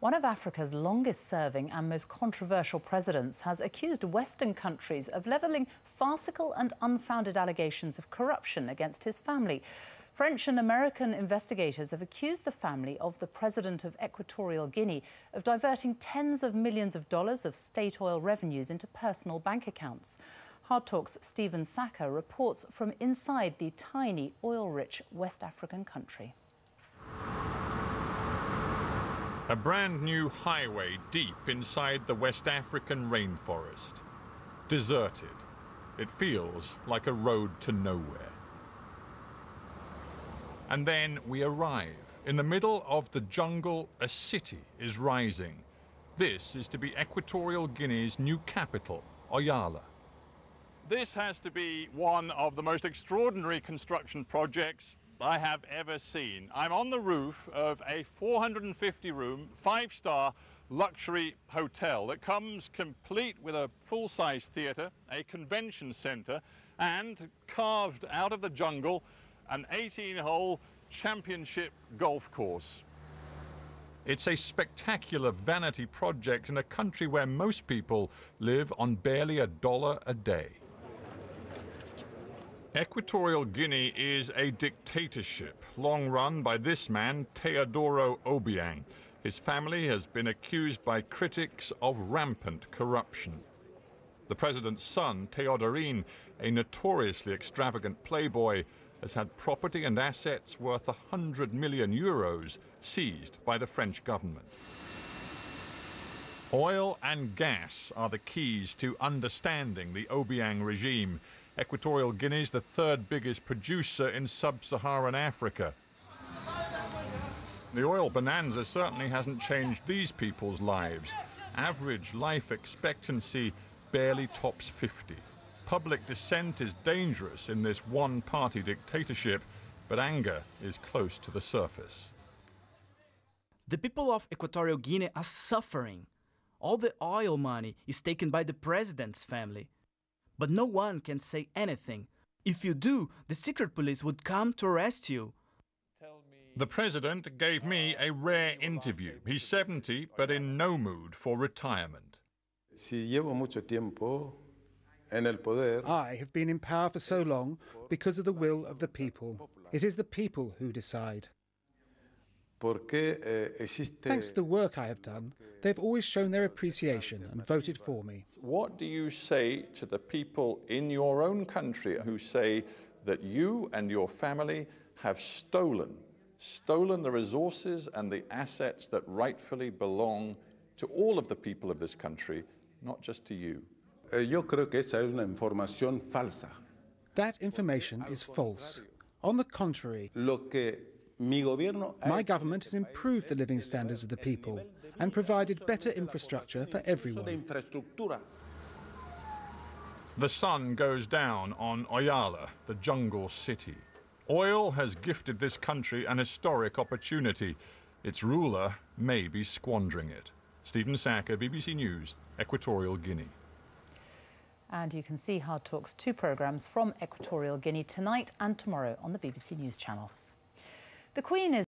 One of Africa's longest serving and most controversial presidents has accused Western countries of levelling farcical and unfounded allegations of corruption against his family. French and American investigators have accused the family of the president of Equatorial Guinea of diverting tens of millions of dollars of state oil revenues into personal bank accounts. Hard Talk's Stephen Sackur reports from inside the tiny oil rich West African country. A brand new highway deep inside the West African rainforest. Deserted. It feels like a road to nowhere. And then we arrive. In the middle of the jungle, a city is rising. This is to be Equatorial Guinea's new capital, Oyala. This has to be one of the most extraordinary construction projects I have ever seen. I'm on the roof of a 450 room, five star luxury hotel that comes complete with a full size theatre, a convention centre, and carved out of the jungle, an 18 hole championship golf course. It's a spectacular vanity project in a country where most people live on barely a dollar a day. Equatorial Guinea is a dictatorship, long run by this man, Teodoro Obiang. His family has been accused by critics of rampant corruption. The president's son, Teodorin, a notoriously extravagant playboy, has had property and assets worth 100 million euros seized by the French government. Oil and gas are the keys to understanding the Obiang regime. Equatorial Guinea is the third biggest producer in sub-Saharan Africa. The oil bonanza certainly hasn't changed these people's lives. Average life expectancy barely tops 50. Public dissent is dangerous in this one-party dictatorship, but anger is close to the surface. The people of Equatorial Guinea are suffering. All the oil money is taken by the president's family but no one can say anything. If you do, the secret police would come to arrest you. The president gave me a rare interview. He's 70, but in no mood for retirement. I have been in power for so long because of the will of the people. It is the people who decide. Eh, Thanks to the work I have done, they've always shown their appreciation and voted for me. What do you say to the people in your own country who say that you and your family have stolen, stolen the resources and the assets that rightfully belong to all of the people of this country, not just to you? Eh, yo creo que esa es una información falsa. That information is false. On the contrary, Lo que my government has improved the living standards of the people and provided better infrastructure for everyone. The sun goes down on Oyala, the jungle city. Oil has gifted this country an historic opportunity. Its ruler may be squandering it. Stephen Sackur, BBC News, Equatorial Guinea. And you can see Hard Talk's two programmes from Equatorial Guinea tonight and tomorrow on the BBC News channel. The Queen is